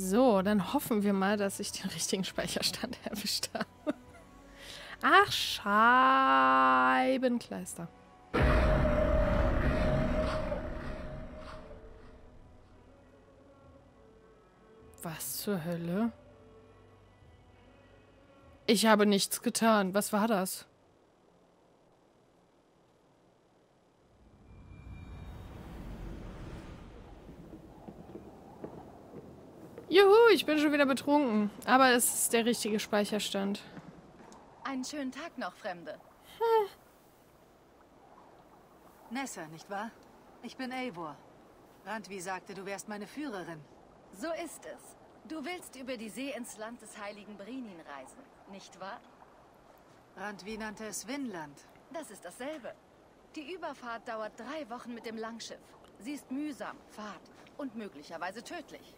So, dann hoffen wir mal, dass ich den richtigen Speicherstand erwischt habe. Ach, Scheibenkleister. Was zur Hölle? Ich habe nichts getan. Was war das? Juhu, ich bin schon wieder betrunken. Aber es ist der richtige Speicherstand. Einen schönen Tag noch, Fremde. Hm. Nessa, nicht wahr? Ich bin Eivor. Randvi sagte, du wärst meine Führerin. So ist es. Du willst über die See ins Land des heiligen Brinin reisen, nicht wahr? Randvi nannte es Winland. Das ist dasselbe. Die Überfahrt dauert drei Wochen mit dem Langschiff. Sie ist mühsam, fad und möglicherweise tödlich.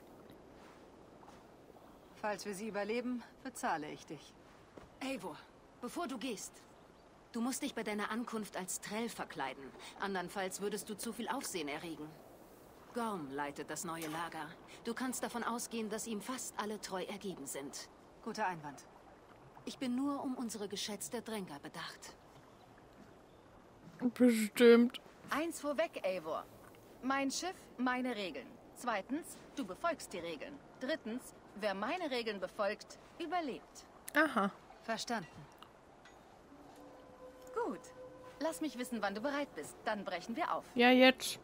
Falls wir sie überleben, bezahle ich dich. Eivor, bevor du gehst. Du musst dich bei deiner Ankunft als Trell verkleiden. Andernfalls würdest du zu viel Aufsehen erregen. Gorm leitet das neue Lager. Du kannst davon ausgehen, dass ihm fast alle treu ergeben sind. Guter Einwand. Ich bin nur um unsere geschätzte Dränger bedacht. Bestimmt. Eins vorweg, Eivor. Mein Schiff, meine Regeln. Zweitens, du befolgst die Regeln. Drittens, Wer meine Regeln befolgt, überlebt. Aha. Verstanden. Gut. Lass mich wissen, wann du bereit bist. Dann brechen wir auf. Ja, jetzt.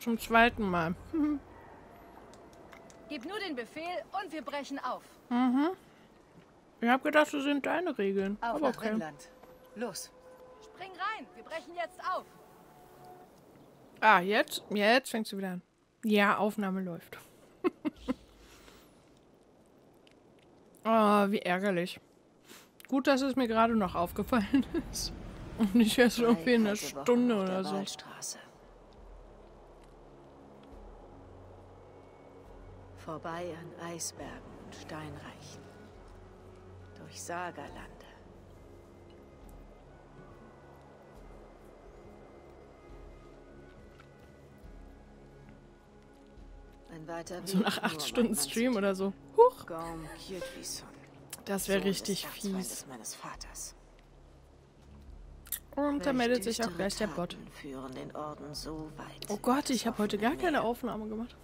Zum zweiten Mal. Gib nur den Befehl und wir brechen auf. Mhm. Ich hab gedacht, das sind deine Regeln. Auf Aber nach okay. Inland. Los. Spring rein. Wir brechen jetzt auf. Ah, jetzt? Jetzt fängst du wieder an. Ja, Aufnahme läuft. Oh, wie ärgerlich. Gut, dass es mir gerade noch aufgefallen ist. Und nicht erst irgendwie in einer Stunde oder so. Vorbei an Eisbergen und Steinreichen. Durch Sagerlande. So nach acht Stunden Stream oder so. Huch. Das wäre richtig fies. Und da meldet sich auch gleich der Bot. Oh Gott, ich habe heute gar keine Aufnahme gemacht.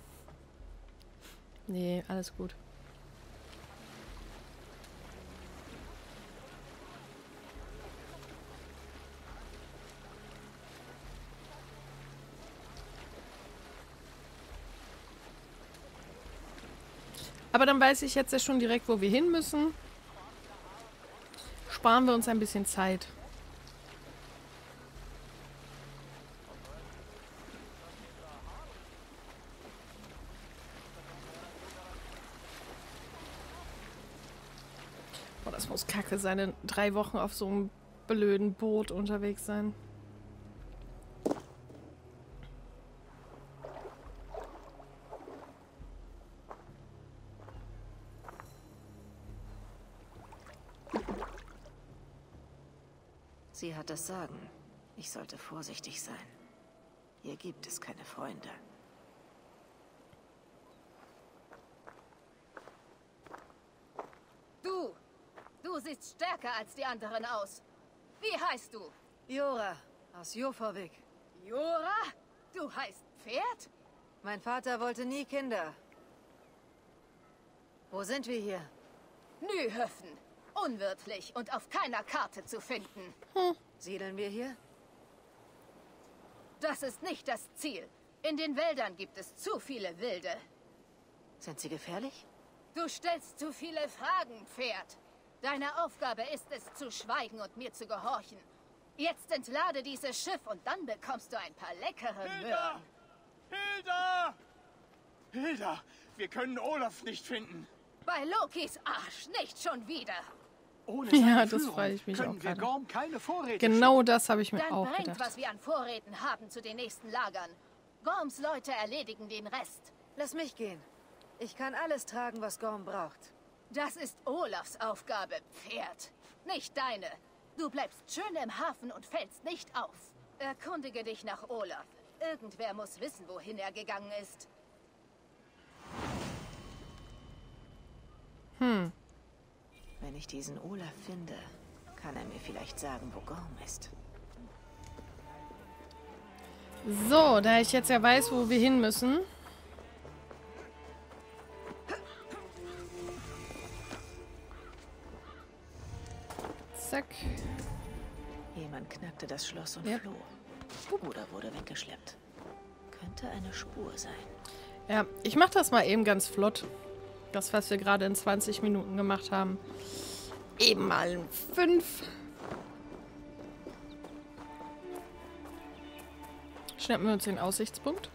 Nee, alles gut. Aber dann weiß ich jetzt ja schon direkt, wo wir hin müssen. Sparen wir uns ein bisschen Zeit. Boah, das muss kacke sein, in drei Wochen auf so einem blöden Boot unterwegs sein. Sie hat das Sagen. Ich sollte vorsichtig sein. Hier gibt es keine Freunde. Du! Du siehst stärker als die anderen aus. Wie heißt du? Jora, aus Jofovik. Jora? Du heißt Pferd? Mein Vater wollte nie Kinder. Wo sind wir hier? Nühöfen. Unwirtlich und auf keiner Karte zu finden. Hm. Siedeln wir hier? Das ist nicht das Ziel. In den Wäldern gibt es zu viele Wilde. Sind sie gefährlich? Du stellst zu viele Fragen, Pferd. Deine Aufgabe ist es, zu schweigen und mir zu gehorchen. Jetzt entlade dieses Schiff und dann bekommst du ein paar leckere Hilda! Möhren. Hilda! Hilda, wir können Olaf nicht finden. Bei Lokis Arsch nicht schon wieder. Ohne ja, das freue ich mich auch gerade. Genau schicken. das habe ich mir Dann auch bringt, gedacht. was wir an Vorräten haben, zu den nächsten Lagern. Gorms Leute erledigen den Rest. Lass mich gehen. Ich kann alles tragen, was Gorm braucht. Das ist Olafs Aufgabe, Pferd. Nicht deine. Du bleibst schön im Hafen und fällst nicht auf. Erkundige dich nach Olaf. Irgendwer muss wissen, wohin er gegangen ist. Hm. Wenn ich diesen Olaf finde, kann er mir vielleicht sagen, wo Gorm ist. So, da ich jetzt ja weiß, wo wir hin müssen. Zack. Jemand knackte das Schloss und ja. floh. Oder wurde weggeschleppt. Könnte eine Spur sein. Ja, ich mach das mal eben ganz flott. Das, was wir gerade in 20 Minuten gemacht haben. Eben mal 5. Schnappen wir uns den Aussichtspunkt.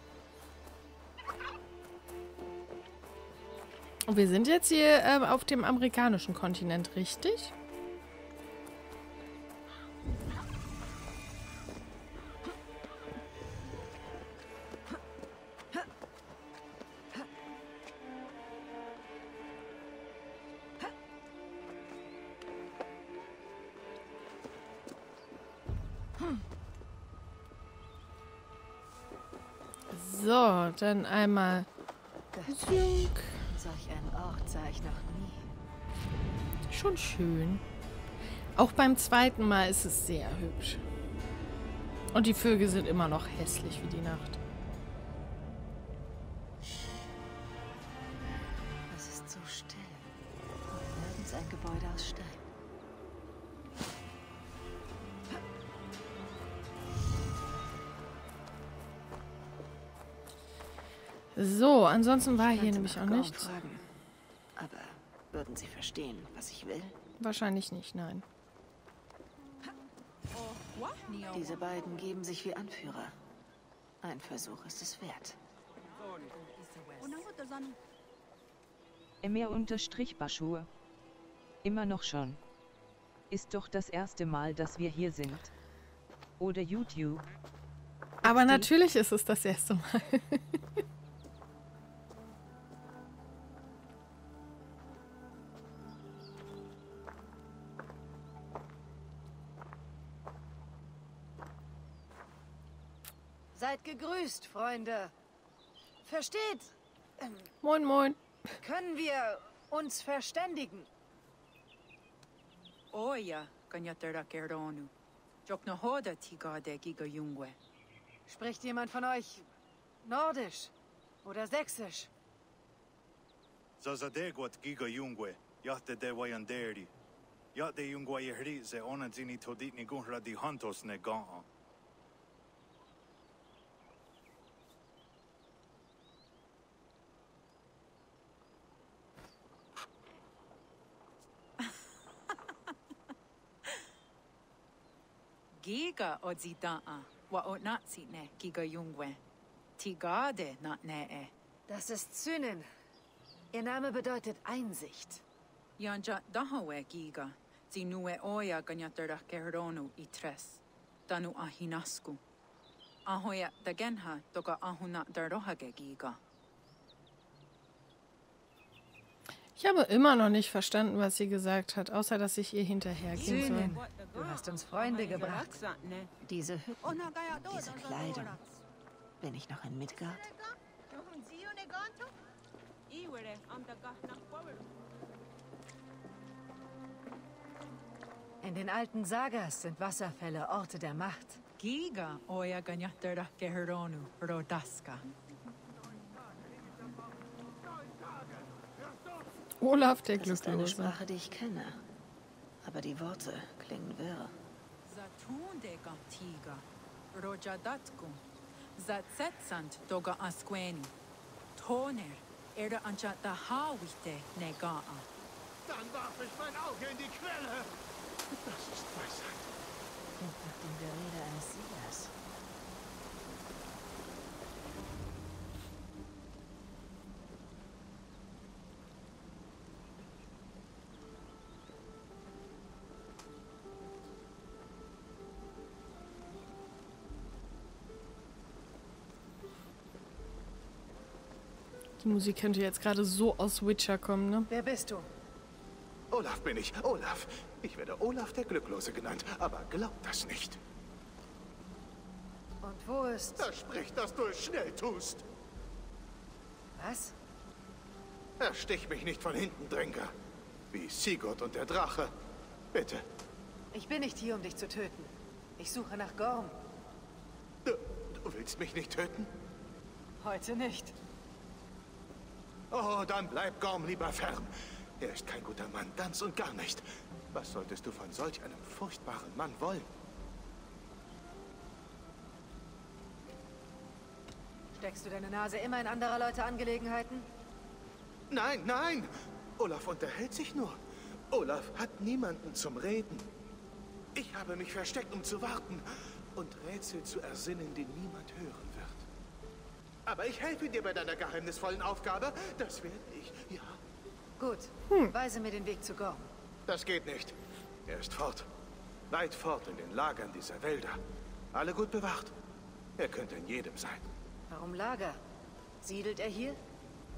Und wir sind jetzt hier äh, auf dem amerikanischen Kontinent, richtig? Dann einmal. Solch einen Ort sah ich noch nie. Schon schön. Auch beim zweiten Mal ist es sehr hübsch. Und die Vögel sind immer noch hässlich wie die Nacht. Ansonsten war hier nämlich auch nichts. Fragen. Aber würden Sie verstehen, was ich will? Wahrscheinlich nicht, nein. Diese beiden geben sich wie Anführer. Ein Versuch ist es wert. Emir unterstrich Baschur. Immer noch schon. Ist doch das erste Mal, dass wir hier sind. Oder YouTube. Aber natürlich ist es das erste Mal. gegrüßt, Freunde. Versteht? Ähm, moin, moin. Können wir uns verständigen? Oja, kanyatera keronu. Jokno hoda tigade giga jungwe. Spricht jemand von euch Nordisch oder Sächsisch? Zazadegot giga jungwe. Jahte de wayanderi. Jahte jungwe yehri ze onadzini toditni gunra di hantos ne gaa. Giga odzidaa wa ne giga jungwe. Tigade not nee. Das ist Zynin. Ihr Name bedeutet Einsicht. Janja dahawe giga. Zinue oya ganyaterach geronu i tres. Danu ahinasku. Ahoya dagenha toga ahuna darohage giga. Ich habe immer noch nicht verstanden, was sie gesagt hat, außer dass ich ihr hinterhergehen soll. Du hast uns Freunde gebracht. Diese Hütten, diese Kleidung. Bin ich noch in Midgard? In den alten Sagas sind Wasserfälle Orte der Macht. Giga oya ganyattera geheronu rodaska. Olaf der Das ist eine Sprache, die ich kenne. Aber die Worte klingen wirr. Zatunde gantiga, rojadatkum, zatsetsant doga asqueni, toner, erde ancha da hawite negaa. Dann warf ich mein Auge in die Quelle. Das ist Weisheit. Klingt nach dem Gerede eines Siegers. Die Musik könnte jetzt gerade so aus Witcher kommen, ne? Wer bist du? Olaf bin ich, Olaf. Ich werde Olaf der Glücklose genannt, aber glaub das nicht. Und wo ist... Versprich, dass du es schnell tust. Was? Erstich mich nicht von hinten, Dränger. Wie Sigurd und der Drache. Bitte. Ich bin nicht hier, um dich zu töten. Ich suche nach Gorm. Du, du willst mich nicht töten? Heute nicht. Oh, dann bleib Gorm lieber fern. Er ist kein guter Mann, ganz und gar nicht. Was solltest du von solch einem furchtbaren Mann wollen? Steckst du deine Nase immer in anderer Leute Angelegenheiten? Nein, nein! Olaf unterhält sich nur. Olaf hat niemanden zum Reden. Ich habe mich versteckt, um zu warten und Rätsel zu ersinnen, die niemand hören. Aber ich helfe dir bei deiner geheimnisvollen Aufgabe. Das werde ich, ja. Gut. Hm. Weise mir den Weg zu Gorm. Das geht nicht. Er ist fort. Weit fort in den Lagern dieser Wälder. Alle gut bewacht. Er könnte in jedem sein. Warum Lager? Siedelt er hier?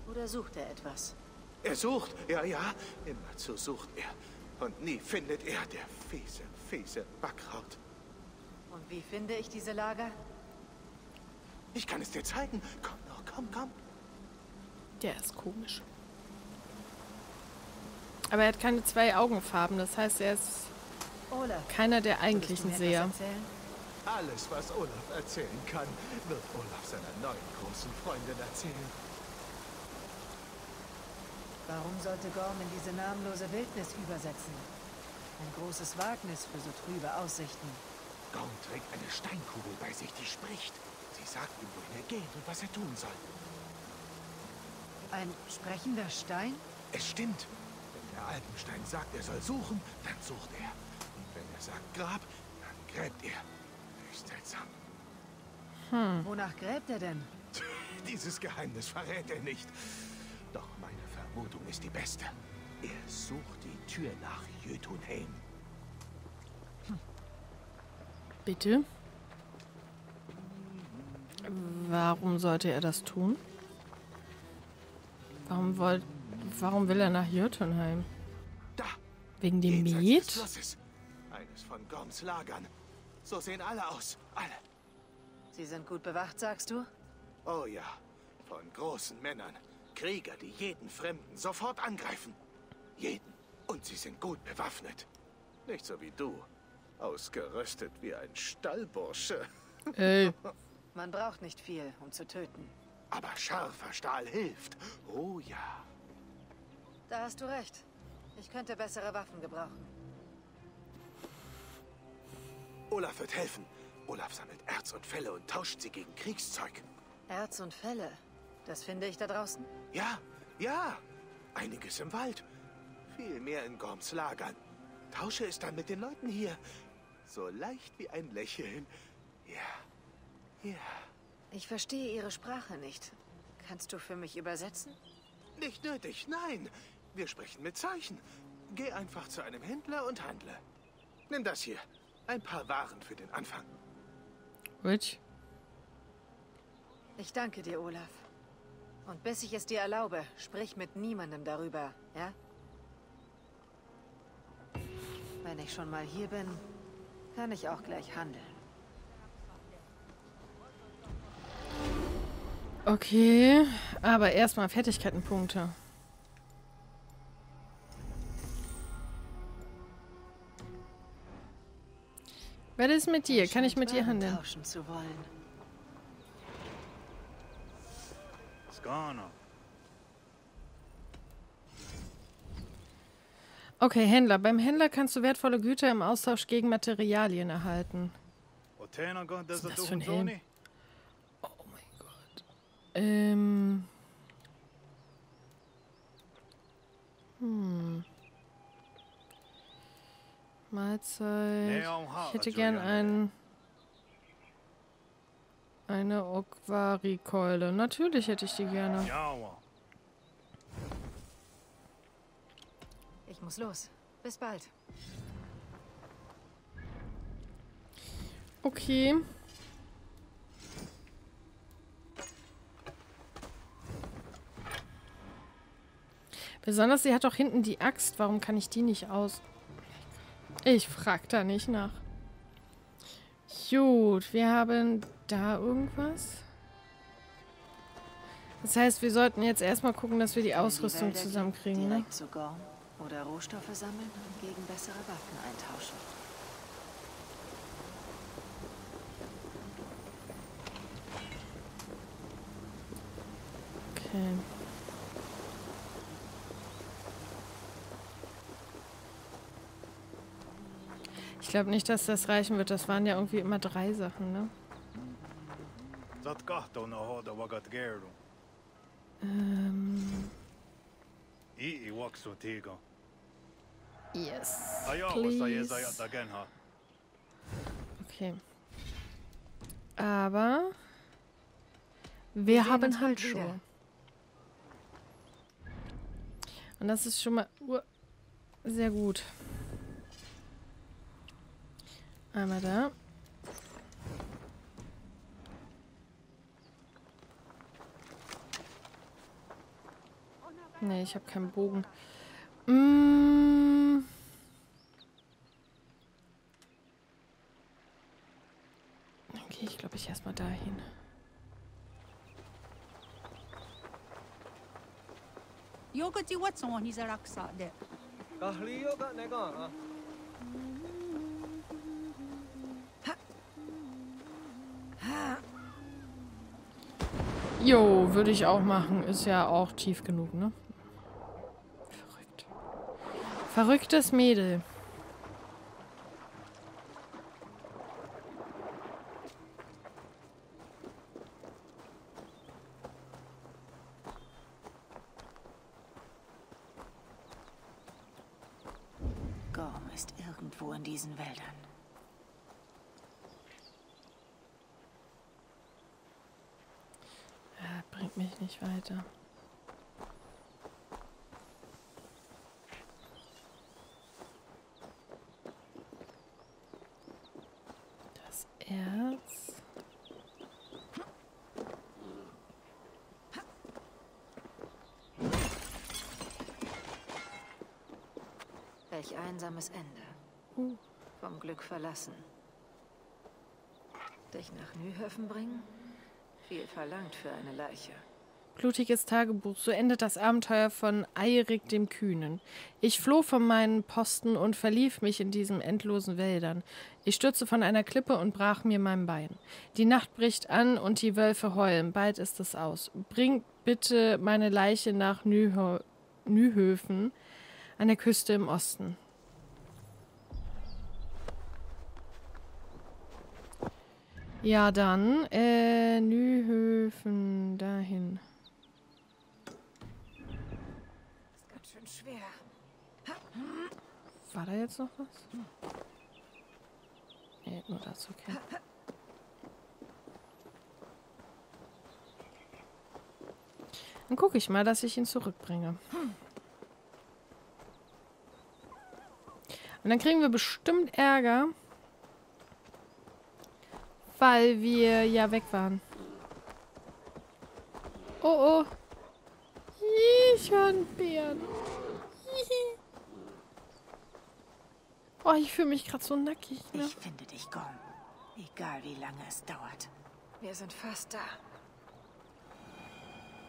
Oder sucht er etwas? Er sucht, ja, ja. Immerzu sucht er. Und nie findet er der fiese, fiese Backraut. Und wie finde ich diese Lager? Ich kann es dir zeigen. Komm nur, komm, komm. Der ist komisch. Aber er hat keine zwei Augenfarben. Das heißt, er ist Olaf, keiner der eigentlichen Seher. Alles, was Olaf erzählen kann, wird Olaf seiner neuen großen Freundin erzählen. Warum sollte Gorm in diese namenlose Wildnis übersetzen? Ein großes Wagnis für so trübe Aussichten. Gorm trägt eine Steinkugel bei sich, die spricht. Sie sagt ihm, wohin er geht und was er tun soll. Ein sprechender Stein? Es stimmt. Wenn der Alpenstein sagt, er soll suchen, dann sucht er. Und wenn er sagt Grab, dann gräbt er. Höchst seltsam. Hm. Wonach gräbt er denn? Dieses Geheimnis verrät er nicht. Doch meine Vermutung ist die beste. Er sucht die Tür nach Jötunheim. Hm. Bitte? Warum sollte er das tun? Warum, wollt, warum will er nach Jötunheim? Da! Wegen dem Miet? Eines von Gorms Lagern. So sehen alle aus. Alle. Sie sind gut bewacht, sagst du? Oh ja. Von großen Männern. Krieger, die jeden Fremden sofort angreifen. Jeden. Und sie sind gut bewaffnet. Nicht so wie du. Ausgerüstet wie ein Stallbursche. Ey. Man braucht nicht viel, um zu töten. Aber scharfer Stahl hilft. Oh ja. Da hast du recht. Ich könnte bessere Waffen gebrauchen. Olaf wird helfen. Olaf sammelt Erz und Felle und tauscht sie gegen Kriegszeug. Erz und Felle? Das finde ich da draußen? Ja, ja. Einiges im Wald. Viel mehr in Gorms Lagern. Tausche es dann mit den Leuten hier. So leicht wie ein Lächeln. Ja, ja. Ich verstehe Ihre Sprache nicht. Kannst du für mich übersetzen? Nicht nötig, nein. Wir sprechen mit Zeichen. Geh einfach zu einem Händler und handle. Nimm das hier. Ein paar Waren für den Anfang. Which? Ich danke dir, Olaf. Und bis ich es dir erlaube, sprich mit niemandem darüber, ja? Wenn ich schon mal hier bin, kann ich auch gleich handeln. Okay, aber erstmal Fertigkeitenpunkte. Wer ist mit dir? Kann ich mit dir handeln? Zu wollen. Okay, Händler. Beim Händler kannst du wertvolle Güter im Austausch gegen Materialien erhalten. Was ist das für ein Helm? Ähm. Hm. Mahlzeit. Ich hätte gern ein, eine Okwari-Keule. Natürlich hätte ich die gerne. Ich muss los. Bis bald. Okay. Besonders sie hat doch hinten die Axt. Warum kann ich die nicht aus... Ich frag da nicht nach. Gut, wir haben da irgendwas. Das heißt, wir sollten jetzt erstmal gucken, dass wir die Ausrüstung zusammenkriegen, ne? Oder Rohstoffe sammeln und gegen bessere Waffen eintauschen. Okay. Glaube nicht, dass das reichen wird. Das waren ja irgendwie immer drei Sachen, ne? Ähm. Yes. Please. Okay. Aber wir haben Handschuhe. Und das ist schon mal sehr gut. Einmal da. Nee, ich habe keinen Bogen. Mmh. Dann gehe ich, glaube ich, erstmal dahin. Yogurt, what's on his rucksack there? Jo, würde ich auch machen. Ist ja auch tief genug, ne? Verrückt. Verrücktes Mädel. Weiter. Das Erz. Welch einsames Ende. Uh. Vom Glück verlassen. Dich nach Nühöfen bringen? Viel verlangt für eine Leiche. Blutiges Tagebuch, so endet das Abenteuer von Eirik dem Kühnen. Ich floh von meinen Posten und verlief mich in diesen endlosen Wäldern. Ich stürzte von einer Klippe und brach mir mein Bein. Die Nacht bricht an und die Wölfe heulen. Bald ist es aus. Bringt bitte meine Leiche nach Nühö Nühöfen an der Küste im Osten. Ja, dann, äh, Nühöfen, dahin. War da jetzt noch was? Nee, nur das, okay. Dann gucke ich mal, dass ich ihn zurückbringe. Und dann kriegen wir bestimmt Ärger, weil wir ja weg waren. Oh oh. Ich höre einen Bären. Oh, ich fühle mich gerade so nackig. Ne? Ich finde dich, Gorm. Egal wie lange es dauert. Wir sind fast da.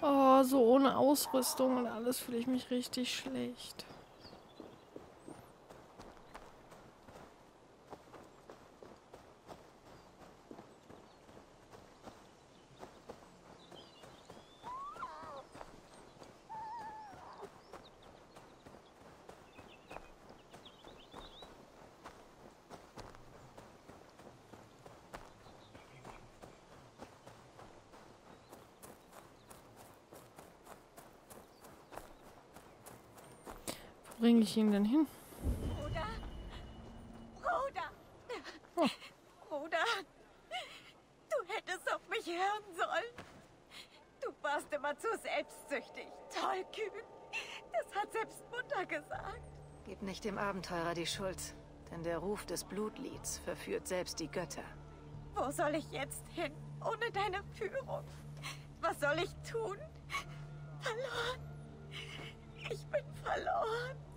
Oh, so ohne Ausrüstung und alles fühle ich mich richtig schlecht. Bringe ich ihn denn hin? Bruder! Bruder! Oh. Bruder! Du hättest auf mich hören sollen. Du warst immer zu selbstsüchtig. Tollkühn. Das hat selbst Mutter gesagt. Gib nicht dem Abenteurer die Schuld. Denn der Ruf des Blutlieds verführt selbst die Götter. Wo soll ich jetzt hin, ohne deine Führung? Was soll ich tun? Verloren. Ich bin verloren.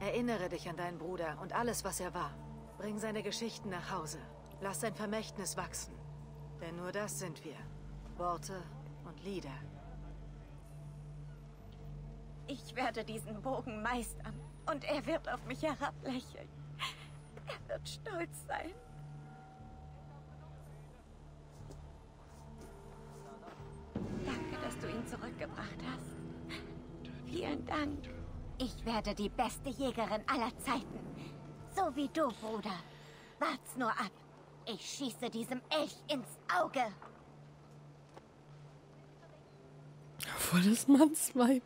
Erinnere dich an deinen Bruder und alles, was er war. Bring seine Geschichten nach Hause. Lass sein Vermächtnis wachsen. Denn nur das sind wir. Worte und Lieder. Ich werde diesen Bogen meistern und er wird auf mich herablächeln. Er wird stolz sein. Danke, dass du ihn zurückgebracht hast. Vielen Dank. Ich werde die beste Jägerin aller Zeiten. So wie du, Bruder. Wart's nur ab. Ich schieße diesem Elch ins Auge. Voll das Mannsweib.